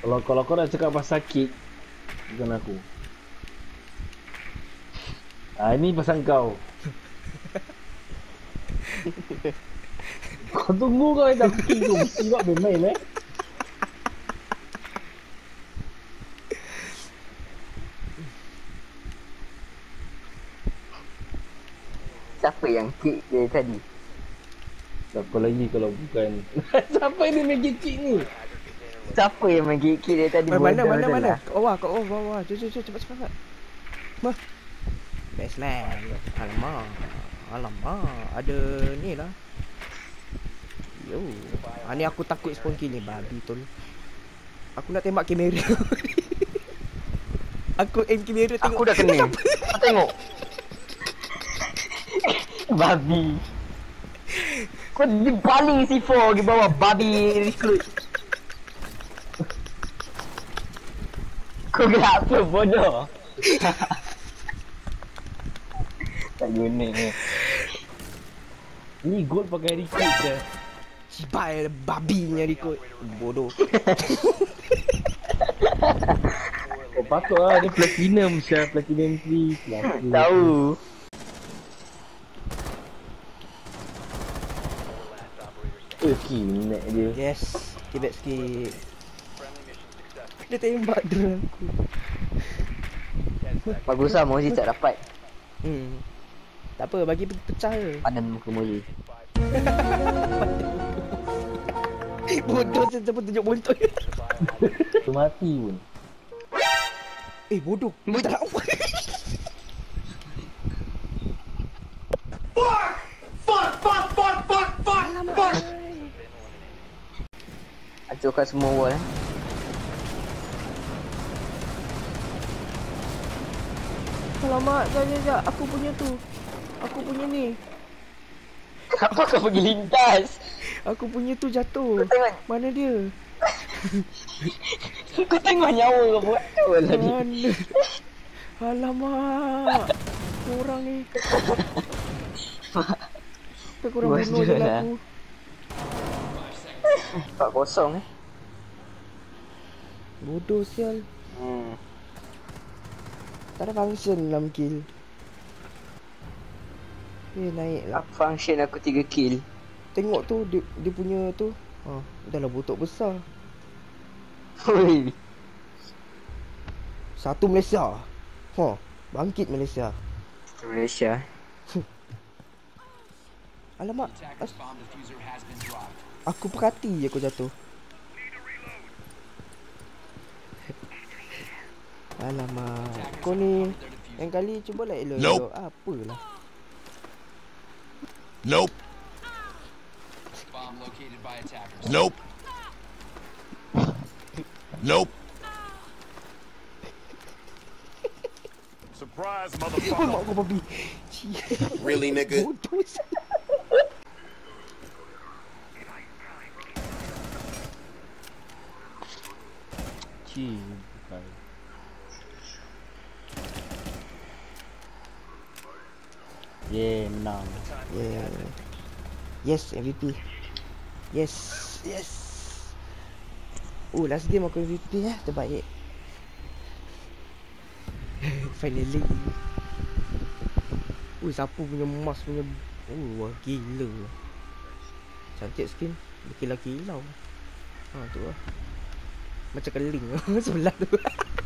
Kalau kalau kau nak cakap pasal kek Bukan aku. Ah ini pasal kau Kau tunggu kau yang tak kek tu Mesti main-main eh? Siapa yang kick dia tadi? Siapa lagi kalau bukan? Siapa ni main kek ni Siapa yang main kick dia tadi? Mana mana mana? lah. Kat bawah, kat bawah, bawah. Jom, jom, jom, cepat cepat. Mah. Best man. Alamak. Alamak. Ada ni lah. Yo. Ha, ni aku takut spawn kill ni babi tol. Aku nak tembak kamera. aku aim kamera tengok. Aku dah kena. Kau tengok. babi. Kau di paling C4 di bawah babi recruit. Kau gelap apa bodoh? tak guna ni. Ni gold pakai recruit je Cibai babinya ikut. Bodoh. Oh patut lah dia platinum Syah Platinum 3 Platinum Tahu. Eh kinek dia Yes. Kibet sikit. Dia tembak drone aku. Bagus lah Mozi tak dapat. Hmm. Tak apa, bagi pe- pecah je. Padan muka Mozi. Bodoh saya siapa tunjuk bontot. Tu mati pun eh, bodoh. Bodoh tak apa. Hancurkan semua wall eh. Alamak, jap, jap, jap. Aku punya tu. Aku punya ni. Kenapa kau pergi lintas? Aku punya tu jatuh. Mana dia? Kau tengok nyawa kau buat tu tadi. Mana? Alamak. Korang ni. Korang Bos bunuh je lah lah. aku. Empat kosong eh. Bodoh sial. Hmm. Tak ada function dalam kill. Eh, naik lah. Apa function aku 3 kill? Tengok tu, dia, dia punya tu. Ha, dah lah botok besar. Hui. Satu Malaysia. Ha, bangkit Malaysia. Malaysia. Alamak. As- aku perhati je aku jatuh. Alamak. Kau ni yang kali cuba lah elok Nope. elok. Apalah. Nope. Nope. Nope. Surprise, motherfucker. mak kau babi. Really, nigga? Bodoh. sial. Cik bukan Yeah menang Yeah. Yes, MVP. Yes, yes. Oh, last game aku MVP lah, terbaik. Finally. Oh, siapa punya emas punya Oh, wah, gila. Cantik skin. Bikin lagi hilau. Ha, tu lah. Macam keling sebelah tu.